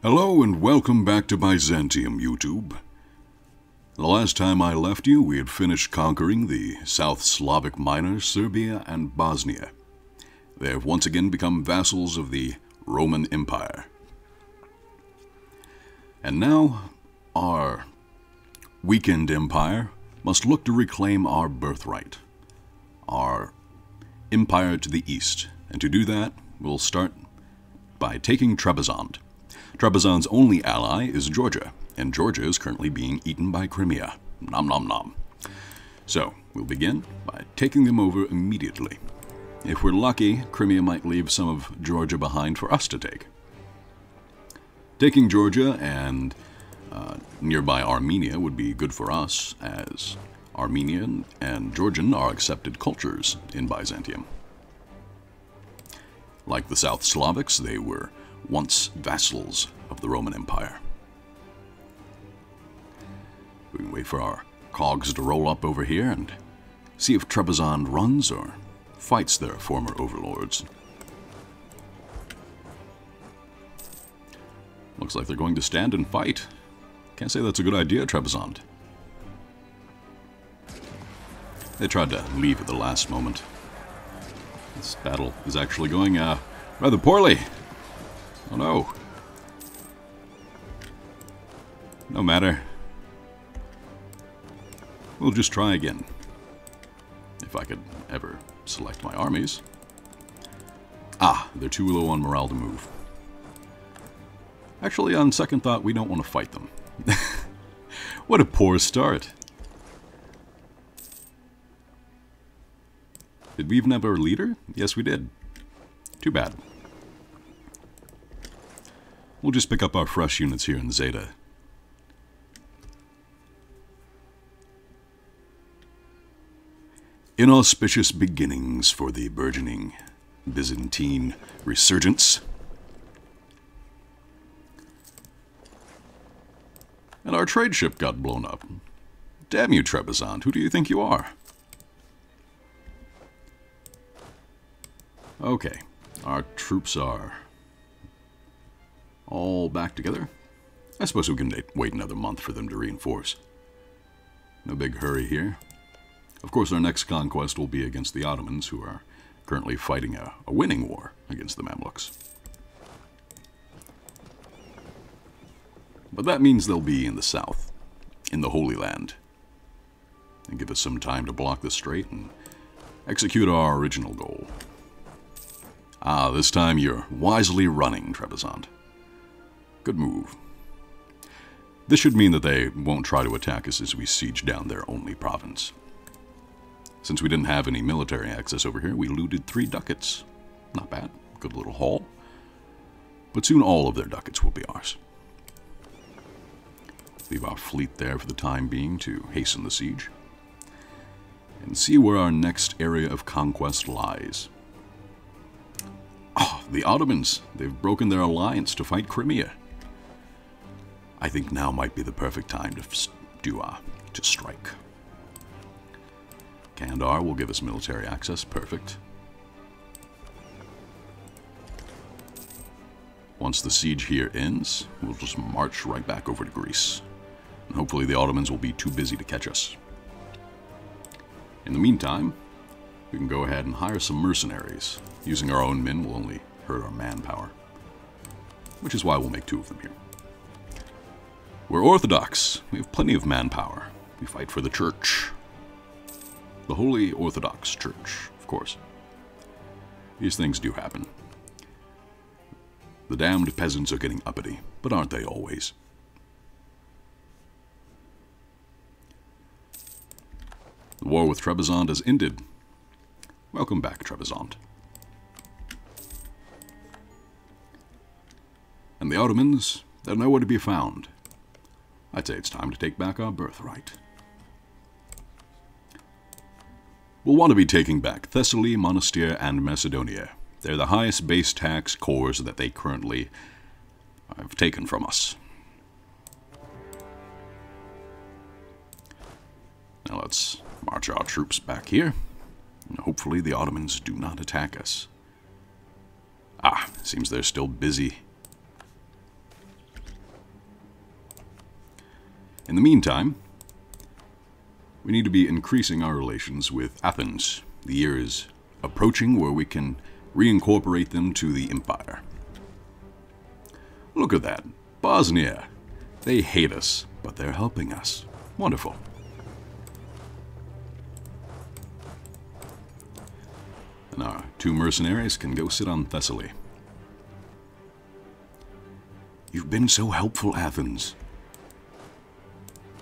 Hello and welcome back to Byzantium, YouTube. The last time I left you, we had finished conquering the South Slavic minor, Serbia and Bosnia. They have once again become vassals of the Roman Empire. And now, our weakened empire must look to reclaim our birthright, our empire to the east. And to do that, we'll start by taking Trebizond. Trebizond's only ally is Georgia, and Georgia is currently being eaten by Crimea. Nom nom nom. So, we'll begin by taking them over immediately. If we're lucky, Crimea might leave some of Georgia behind for us to take. Taking Georgia and uh, nearby Armenia would be good for us, as Armenian and Georgian are accepted cultures in Byzantium. Like the South Slavics, they were once vassals of the Roman Empire. We can wait for our cogs to roll up over here and see if Trebizond runs or fights their former overlords. Looks like they're going to stand and fight. Can't say that's a good idea, Trebizond. They tried to leave at the last moment. This battle is actually going uh, rather poorly. Oh no. No matter. We'll just try again. If I could ever select my armies. Ah, they're too low on morale to move. Actually, on second thought, we don't want to fight them. what a poor start. Did we even have our leader? Yes, we did. Too bad. We'll just pick up our fresh units here in Zeta. Inauspicious beginnings for the burgeoning Byzantine resurgence. And our trade ship got blown up. Damn you, Trebizond, who do you think you are? Okay, our troops are all back together. I suppose we can wait another month for them to reinforce. No big hurry here. Of course, our next conquest will be against the Ottomans, who are currently fighting a, a winning war against the Mamluks. But that means they'll be in the south, in the Holy Land, and give us some time to block the strait and execute our original goal. Ah, this time you're wisely running, Trebizond. Good move. This should mean that they won't try to attack us as we siege down their only province. Since we didn't have any military access over here, we looted three ducats. Not bad. Good little haul. But soon all of their ducats will be ours. Leave our fleet there for the time being to hasten the siege. And see where our next area of conquest lies. Oh, the Ottomans. They've broken their alliance to fight Crimea. I think now might be the perfect time to do uh, to strike. Candar will give us military access. Perfect. Once the siege here ends, we'll just march right back over to Greece. And hopefully the Ottomans will be too busy to catch us. In the meantime, we can go ahead and hire some mercenaries. Using our own men will only hurt our manpower. Which is why we'll make two of them here. We're Orthodox. We have plenty of manpower. We fight for the church. The Holy Orthodox Church, of course. These things do happen. The damned peasants are getting uppity, but aren't they always? The war with Trebizond has ended. Welcome back, Trebizond. And the Ottomans, they're nowhere to be found. I'd say it's time to take back our birthright. We'll want to be taking back Thessaly, Monastir, and Macedonia. They're the highest base tax cores that they currently have taken from us. Now let's march our troops back here. And hopefully the Ottomans do not attack us. Ah, seems they're still busy In the meantime, we need to be increasing our relations with Athens. The year is approaching where we can reincorporate them to the Empire. Look at that. Bosnia. They hate us, but they're helping us. Wonderful. And our two mercenaries can go sit on Thessaly. You've been so helpful, Athens.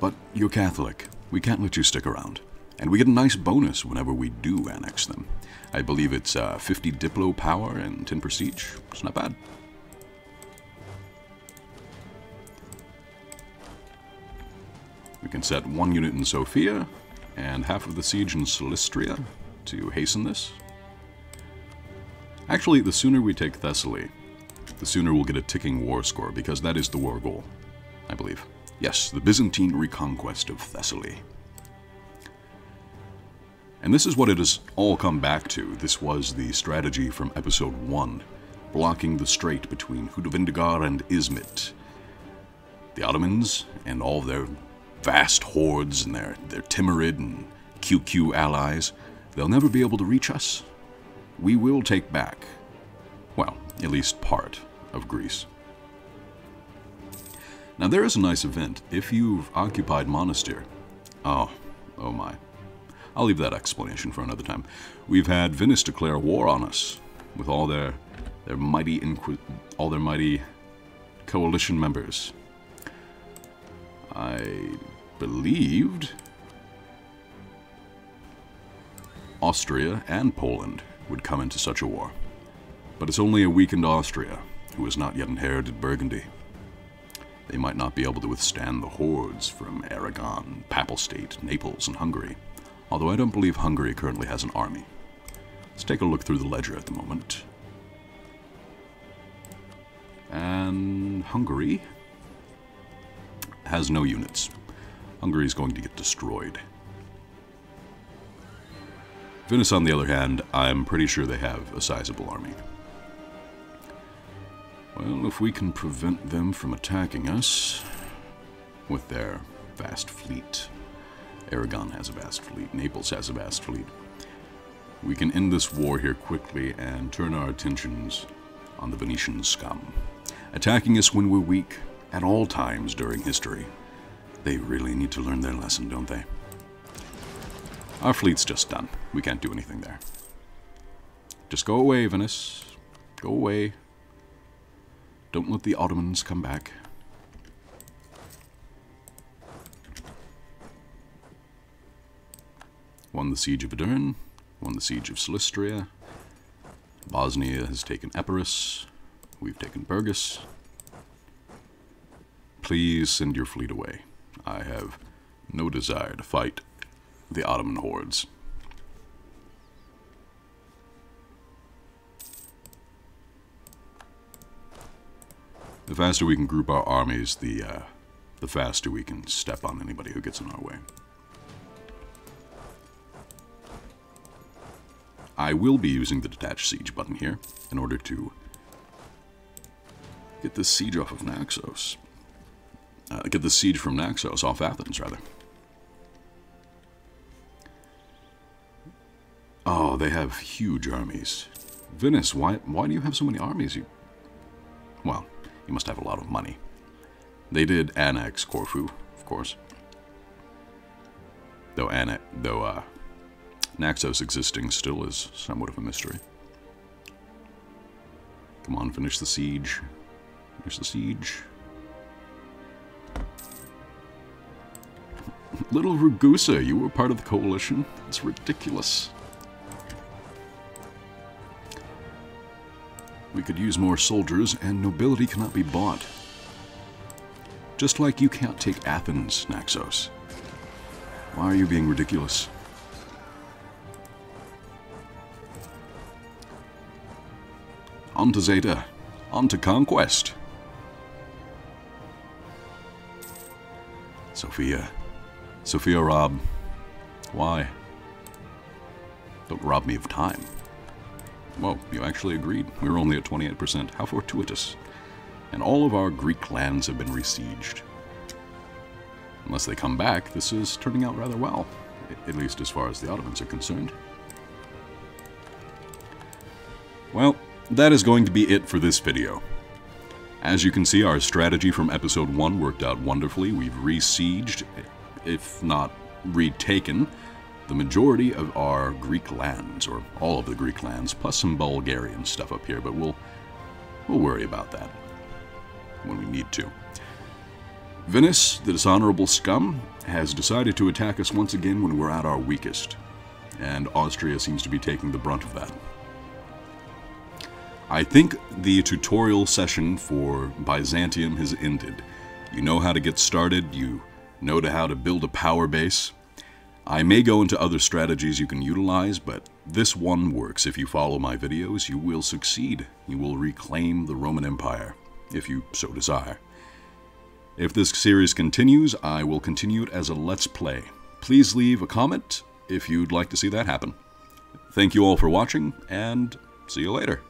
But you're Catholic. We can't let you stick around. And we get a nice bonus whenever we do annex them. I believe it's uh, 50 Diplo power and 10 prestige. It's not bad. We can set one unit in Sofia and half of the siege in Silistria to hasten this. Actually, the sooner we take Thessaly, the sooner we'll get a ticking war score, because that is the war goal, I believe. Yes, the Byzantine reconquest of Thessaly. And this is what it has all come back to. This was the strategy from episode 1, blocking the strait between Hudavendigar and Izmit. The Ottomans and all their vast hordes and their, their Timurid and QQ allies, they'll never be able to reach us. We will take back, well, at least part of Greece. Now there is a nice event. If you've occupied Monastir, oh, oh my. I'll leave that explanation for another time. We've had Venice declare war on us with all their their mighty inqui- all their mighty coalition members. I believed Austria and Poland would come into such a war. But it's only a weakened Austria who has not yet inherited Burgundy. They might not be able to withstand the hordes from Aragon, Papal State, Naples, and Hungary, although I don't believe Hungary currently has an army. Let's take a look through the ledger at the moment. And Hungary has no units. Hungary is going to get destroyed. Venice, on the other hand, I'm pretty sure they have a sizable army. Well, if we can prevent them from attacking us with their vast fleet. Aragon has a vast fleet. Naples has a vast fleet. We can end this war here quickly and turn our attentions on the Venetian scum. Attacking us when we're weak at all times during history. They really need to learn their lesson, don't they? Our fleet's just done. We can't do anything there. Just go away, Venice. Go away. Don't let the Ottomans come back. Won the siege of Edirne, won the siege of Silistria. Bosnia has taken Epirus. We've taken Burgas. Please send your fleet away. I have no desire to fight the Ottoman hordes. The faster we can group our armies, the uh, the faster we can step on anybody who gets in our way. I will be using the detach siege button here in order to get this siege off of Naxos. Uh, get the siege from Naxos off Athens, rather. Oh, they have huge armies. Venice, why, why do you have so many armies? You, well, you must have a lot of money. They did annex Corfu, of course. Though, annex, though uh, Naxos existing still is somewhat of a mystery. Come on, finish the siege. Finish the siege. Little Ragusa, you were part of the coalition? It's ridiculous. We could use more soldiers, and nobility cannot be bought. Just like you can't take Athens, Naxos. Why are you being ridiculous? On to Zeta. On to conquest. Sofia. Sofia Rob. Why? Don't rob me of time. Well, you actually agreed. We were only at 28%. How fortuitous. And all of our Greek lands have been besieged. unless they come back, this is turning out rather well, at least as far as the Ottomans are concerned. Well, that is going to be it for this video. As you can see, our strategy from episode 1 worked out wonderfully. We've resieged, if not retaken, the majority of our Greek lands, or all of the Greek lands, plus some Bulgarian stuff up here, but we'll, we'll worry about that when we need to. Venice, the dishonorable scum, has decided to attack us once again when we're at our weakest, and Austria seems to be taking the brunt of that. I think the tutorial session for Byzantium has ended. You know how to get started, you know how to build a power base. I may go into other strategies you can utilize, but this one works. If you follow my videos, you will succeed. You will reclaim the Roman Empire, if you so desire. If this series continues, I will continue it as a Let's Play. Please leave a comment if you'd like to see that happen. Thank you all for watching, and see you later.